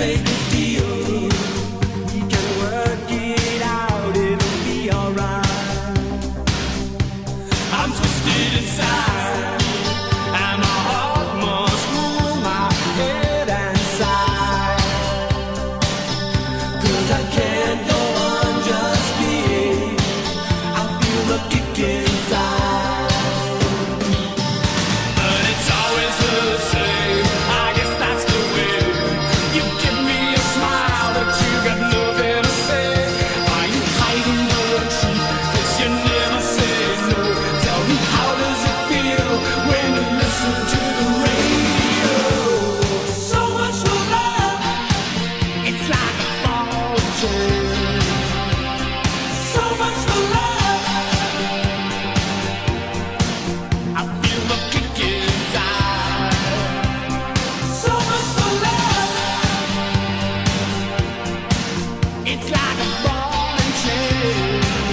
make change.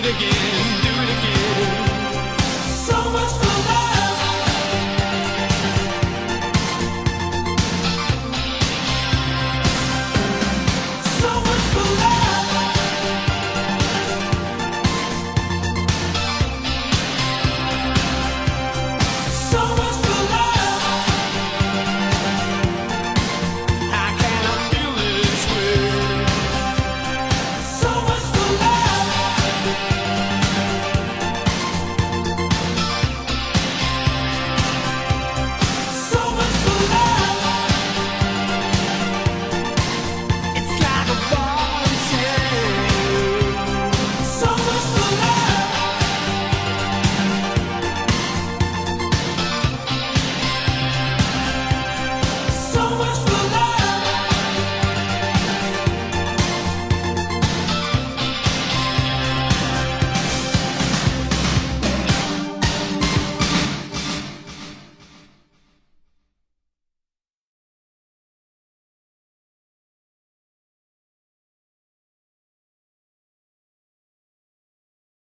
it again, do it again.